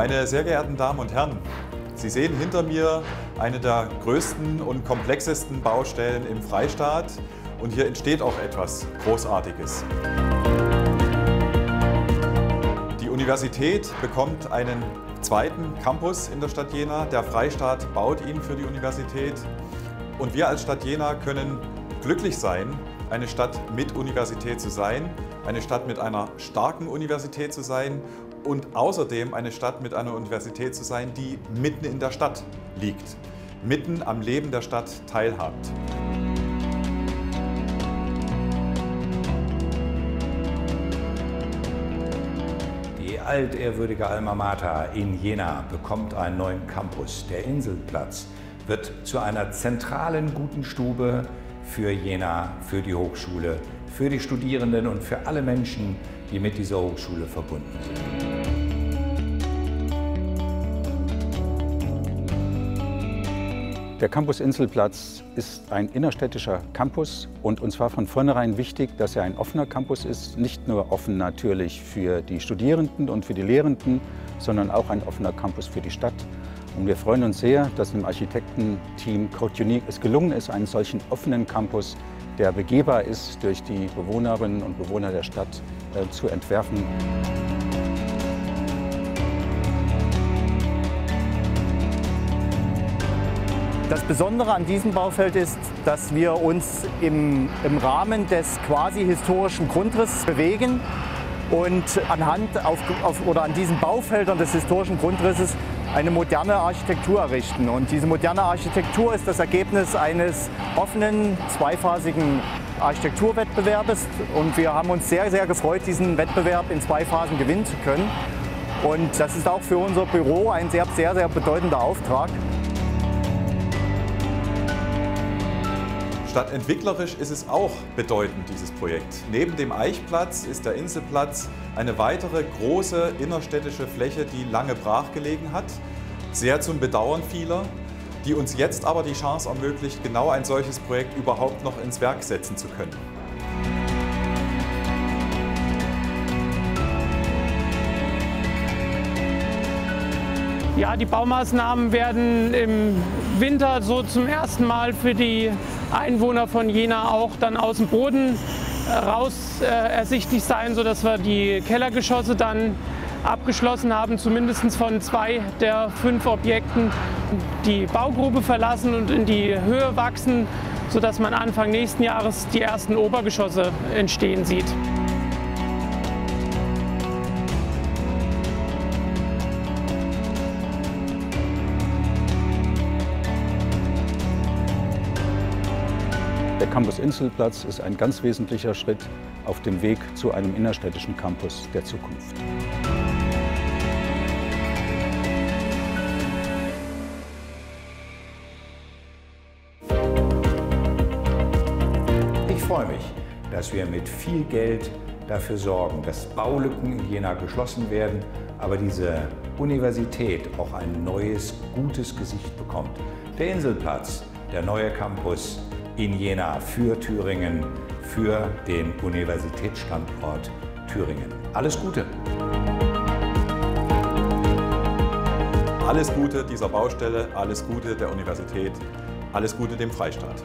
Meine sehr geehrten Damen und Herren, Sie sehen hinter mir eine der größten und komplexesten Baustellen im Freistaat und hier entsteht auch etwas Großartiges. Die Universität bekommt einen zweiten Campus in der Stadt Jena. Der Freistaat baut ihn für die Universität und wir als Stadt Jena können glücklich sein, eine Stadt mit Universität zu sein, eine Stadt mit einer starken Universität zu sein und außerdem eine Stadt mit einer Universität zu sein, die mitten in der Stadt liegt, mitten am Leben der Stadt teilhabt. Die altehrwürdige Alma Mater in Jena bekommt einen neuen Campus. Der Inselplatz wird zu einer zentralen guten Stube für Jena, für die Hochschule, für die Studierenden und für alle Menschen, die mit dieser Hochschule verbunden sind. Der Campus Inselplatz ist ein innerstädtischer Campus und uns war von vornherein wichtig, dass er ein offener Campus ist. Nicht nur offen natürlich für die Studierenden und für die Lehrenden, sondern auch ein offener Campus für die Stadt. Und wir freuen uns sehr, dass dem Architektenteam Code Unique es gelungen ist, einen solchen offenen Campus, der begehbar ist, durch die Bewohnerinnen und Bewohner der Stadt äh, zu entwerfen. Das Besondere an diesem Baufeld ist, dass wir uns im, im Rahmen des quasi historischen Grundrisses bewegen und anhand auf, auf, oder an diesen Baufeldern des historischen Grundrisses eine moderne Architektur errichten. Und diese moderne Architektur ist das Ergebnis eines offenen, zweiphasigen Architekturwettbewerbes. Und wir haben uns sehr, sehr gefreut, diesen Wettbewerb in zwei Phasen gewinnen zu können. Und das ist auch für unser Büro ein sehr, sehr, sehr bedeutender Auftrag. Stadtentwicklerisch ist es auch bedeutend, dieses Projekt. Neben dem Eichplatz ist der Inselplatz eine weitere große innerstädtische Fläche, die lange brachgelegen hat, sehr zum Bedauern vieler, die uns jetzt aber die Chance ermöglicht, genau ein solches Projekt überhaupt noch ins Werk setzen zu können. Ja, die Baumaßnahmen werden im Winter so zum ersten Mal für die Einwohner von Jena auch dann aus dem Boden äh, raus äh, ersichtlich sein, sodass wir die Kellergeschosse dann abgeschlossen haben, zumindest von zwei der fünf Objekten, die Baugrube verlassen und in die Höhe wachsen, sodass man Anfang nächsten Jahres die ersten Obergeschosse entstehen sieht. Der Campus Inselplatz ist ein ganz wesentlicher Schritt auf dem Weg zu einem innerstädtischen Campus der Zukunft. Ich freue mich, dass wir mit viel Geld dafür sorgen, dass Baulücken in Jena geschlossen werden, aber diese Universität auch ein neues, gutes Gesicht bekommt. Der Inselplatz, der neue Campus, in Jena für Thüringen, für den Universitätsstandort Thüringen. Alles Gute! Alles Gute dieser Baustelle, alles Gute der Universität, alles Gute dem Freistaat.